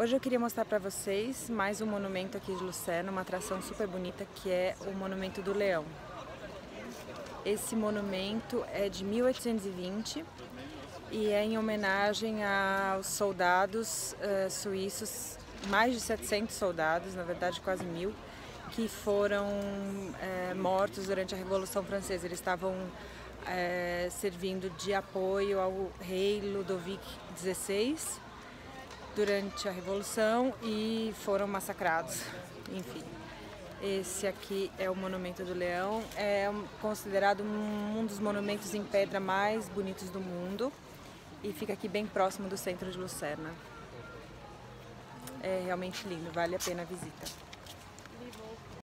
Hoje eu queria mostrar para vocês mais um monumento aqui de Lucena, uma atração super bonita que é o Monumento do Leão. Esse monumento é de 1820 e é em homenagem aos soldados uh, suíços, mais de 700 soldados, na verdade quase mil, que foram uh, mortos durante a Revolução Francesa. Eles estavam uh, servindo de apoio ao rei Ludovic XVI durante a Revolução e foram massacrados. Enfim, esse aqui é o Monumento do Leão, é considerado um dos monumentos em pedra mais bonitos do mundo e fica aqui bem próximo do centro de Lucerna. É realmente lindo, vale a pena a visita.